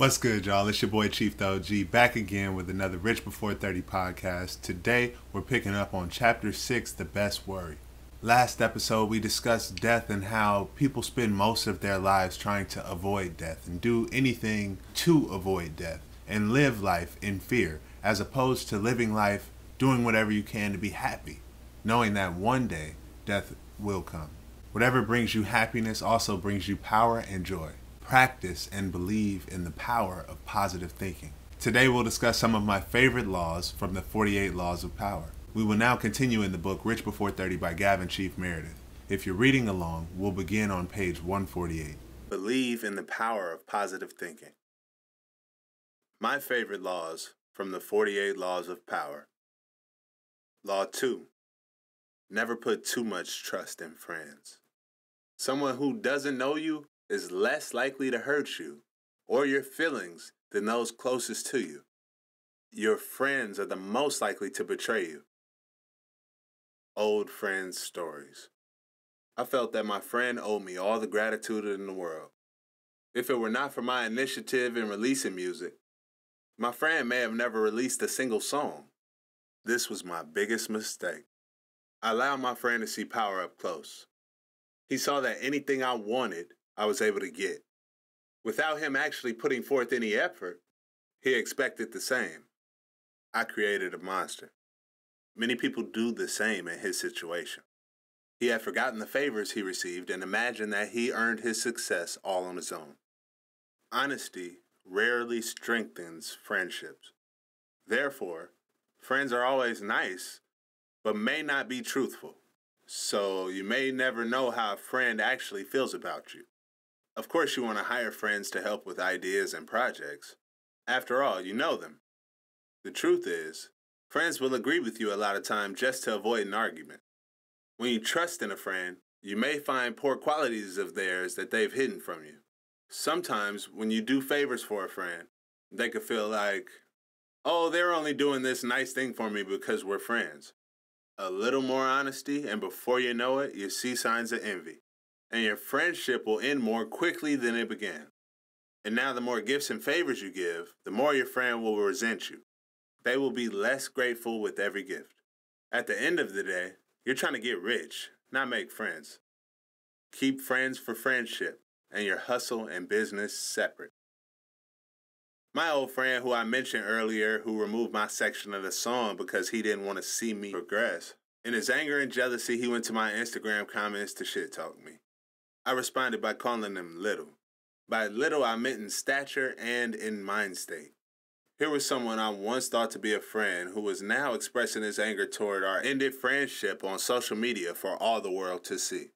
What's good, y'all? It's your boy Chief the OG back again with another Rich Before 30 podcast. Today, we're picking up on Chapter 6 The Best Worry. Last episode, we discussed death and how people spend most of their lives trying to avoid death and do anything to avoid death and live life in fear, as opposed to living life doing whatever you can to be happy, knowing that one day death will come. Whatever brings you happiness also brings you power and joy practice and believe in the power of positive thinking. Today we'll discuss some of my favorite laws from the 48 Laws of Power. We will now continue in the book Rich Before 30 by Gavin Chief Meredith. If you're reading along, we'll begin on page 148. Believe in the power of positive thinking. My favorite laws from the 48 Laws of Power. Law 2 Never put too much trust in friends. Someone who doesn't know you is less likely to hurt you or your feelings than those closest to you. Your friends are the most likely to betray you. Old friends' stories. I felt that my friend owed me all the gratitude in the world. If it were not for my initiative in releasing music, my friend may have never released a single song. This was my biggest mistake. I allowed my friend to see power up close. He saw that anything I wanted I was able to get. Without him actually putting forth any effort, he expected the same. I created a monster. Many people do the same in his situation. He had forgotten the favors he received and imagined that he earned his success all on his own. Honesty rarely strengthens friendships. Therefore, friends are always nice, but may not be truthful. So you may never know how a friend actually feels about you. Of course, you want to hire friends to help with ideas and projects. After all, you know them. The truth is, friends will agree with you a lot of time just to avoid an argument. When you trust in a friend, you may find poor qualities of theirs that they've hidden from you. Sometimes, when you do favors for a friend, they could feel like, oh, they're only doing this nice thing for me because we're friends. A little more honesty, and before you know it, you see signs of envy and your friendship will end more quickly than it began. And now, the more gifts and favors you give, the more your friend will resent you. They will be less grateful with every gift. At the end of the day, you're trying to get rich, not make friends. Keep friends for friendship and your hustle and business separate. My old friend, who I mentioned earlier, who removed my section of the song because he didn't want to see me progress, in his anger and jealousy, he went to my Instagram comments to shit talk me. I responded by calling them little. By little, I meant in stature and in mind state. Here was someone I once thought to be a friend who was now expressing his anger toward our ended friendship on social media for all the world to see.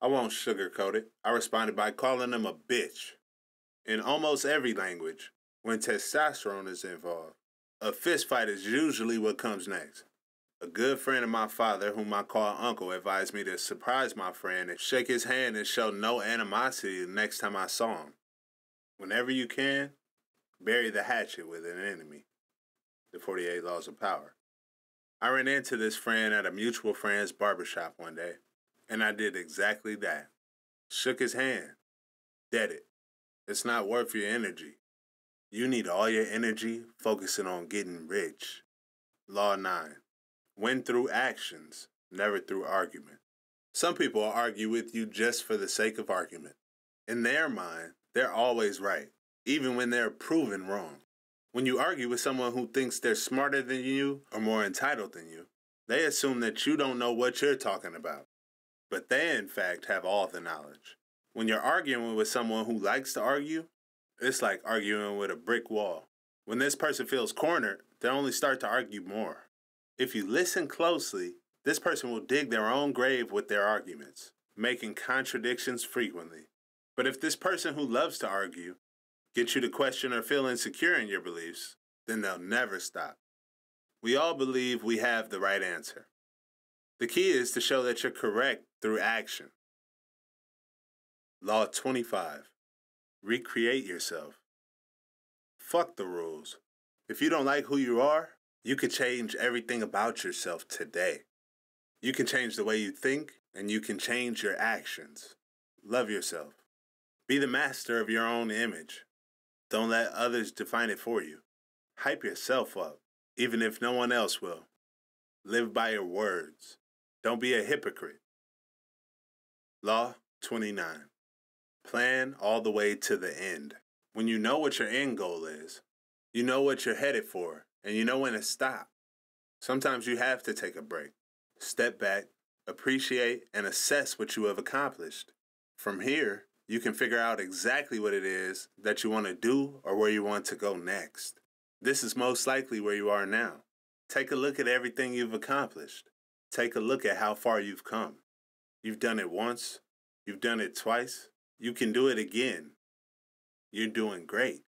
I won't sugarcoat it. I responded by calling him a bitch. In almost every language, when testosterone is involved, a fistfight is usually what comes next. A good friend of my father, whom I call uncle, advised me to surprise my friend and shake his hand and show no animosity the next time I saw him. Whenever you can, bury the hatchet with an enemy. The 48 Laws of Power. I ran into this friend at a mutual friend's barbershop one day, and I did exactly that. Shook his hand. Dead it. It's not worth your energy. You need all your energy focusing on getting rich. Law 9. Win through actions, never through argument. Some people argue with you just for the sake of argument. In their mind, they're always right, even when they're proven wrong. When you argue with someone who thinks they're smarter than you or more entitled than you, they assume that you don't know what you're talking about. But they, in fact, have all the knowledge. When you're arguing with someone who likes to argue, it's like arguing with a brick wall. When this person feels cornered, they only start to argue more. If you listen closely, this person will dig their own grave with their arguments, making contradictions frequently. But if this person who loves to argue gets you to question or feel insecure in your beliefs, then they'll never stop. We all believe we have the right answer. The key is to show that you're correct through action. Law 25 Recreate yourself. Fuck the rules. If you don't like who you are, you can change everything about yourself today. You can change the way you think and you can change your actions. Love yourself. Be the master of your own image. Don't let others define it for you. Hype yourself up, even if no one else will. Live by your words. Don't be a hypocrite. Law 29. Plan all the way to the end. When you know what your end goal is, you know what you're headed for, and you know when to stop. Sometimes you have to take a break, step back, appreciate, and assess what you have accomplished. From here, you can figure out exactly what it is that you want to do or where you want to go next. This is most likely where you are now. Take a look at everything you've accomplished. Take a look at how far you've come. You've done it once, you've done it twice, you can do it again. You're doing great.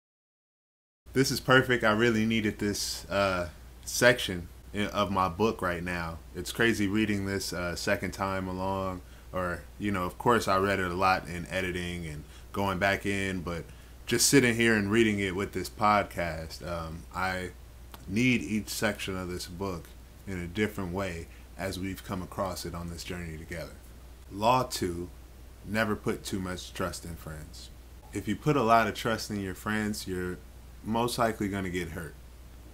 This is perfect. I really needed this uh, section of my book right now. It's crazy reading this uh, second time along or you know, of course, I read it a lot in editing and going back in, but just sitting here and reading it with this podcast, um, I need each section of this book in a different way as we've come across it on this journey together. Law 2 Never put too much trust in friends. If you put a lot of trust in your friends, you're most likely going to get hurt.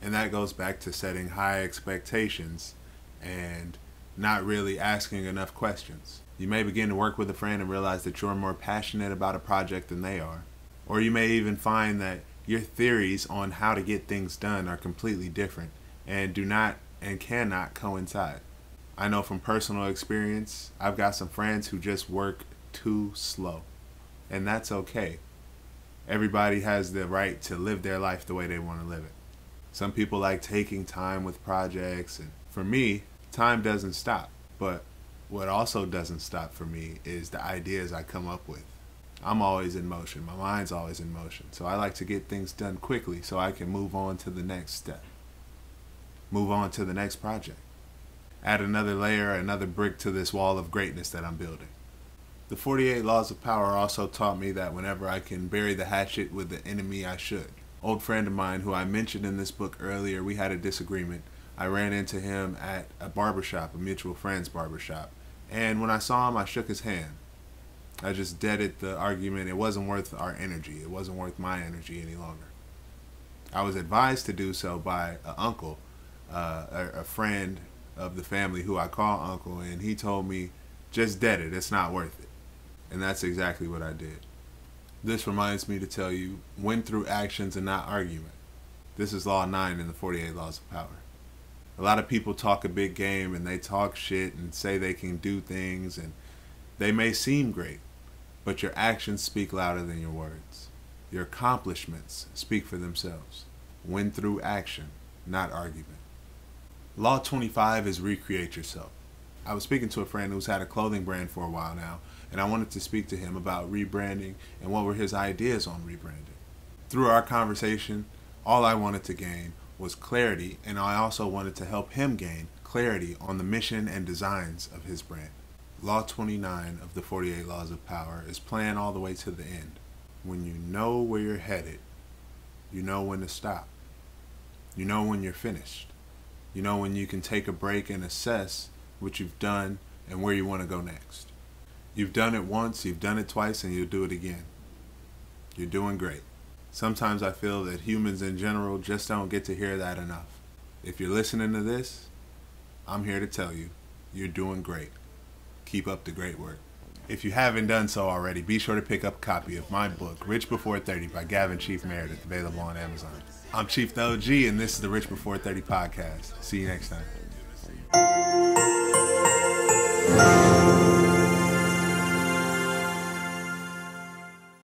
And that goes back to setting high expectations and not really asking enough questions. You may begin to work with a friend and realize that you're more passionate about a project than they are. Or you may even find that your theories on how to get things done are completely different and do not and cannot coincide. I know from personal experience, I've got some friends who just work too slow. And that's okay. Everybody has the right to live their life the way they want to live it. Some people like taking time with projects, and for me, time doesn't stop. But what also doesn't stop for me is the ideas I come up with. I'm always in motion. My mind's always in motion. So I like to get things done quickly so I can move on to the next step. Move on to the next project. Add another layer, another brick to this wall of greatness that I'm building. The 48 Laws of Power also taught me that whenever I can bury the hatchet with the enemy, I should. Old friend of mine who I mentioned in this book earlier, we had a disagreement I ran into him at a barbershop, a mutual friend's barbershop. And when I saw him, I shook his hand. I just deaded the argument. It wasn't worth our energy. It wasn't worth my energy any longer. I was advised to do so by an uncle, uh, a, a friend of the family who I call uncle, and he told me, just dead it. It's not worth it. And that's exactly what I did. This reminds me to tell you, win through actions and not argument. This is Law 9 in the 48 Laws of Power a lot of people talk a big game and they talk shit and say they can do things and they may seem great, but your actions speak louder than your words. Your accomplishments speak for themselves. Win through action, not argument. Law 25 is recreate yourself. I was speaking to a friend who's had a clothing brand for a while now, and I wanted to speak to him about rebranding and what were his ideas on rebranding. Through our conversation, all I wanted to gain was clarity, and I also wanted to help him gain clarity on the mission and designs of his brand. Law 29 of the 48 Laws of Power is plan all the way to the end. When you know where you're headed, you know when to stop. You know when you're finished. You know when you can take a break and assess what you've done and where you want to go next. You've done it once, you've done it twice, and you'll do it again. You're doing great. Sometimes I feel that humans in general just don't get to hear that enough. If you're listening to this, I'm here to tell you, you're doing great. Keep up the great work. If you haven't done so already, be sure to pick up a copy of my book, Rich Before 30 by Gavin Chief Meredith, available on Amazon. I'm Chief the OG, and this is the Rich Before 30 podcast. See you next time.